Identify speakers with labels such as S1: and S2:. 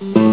S1: Mm-hmm.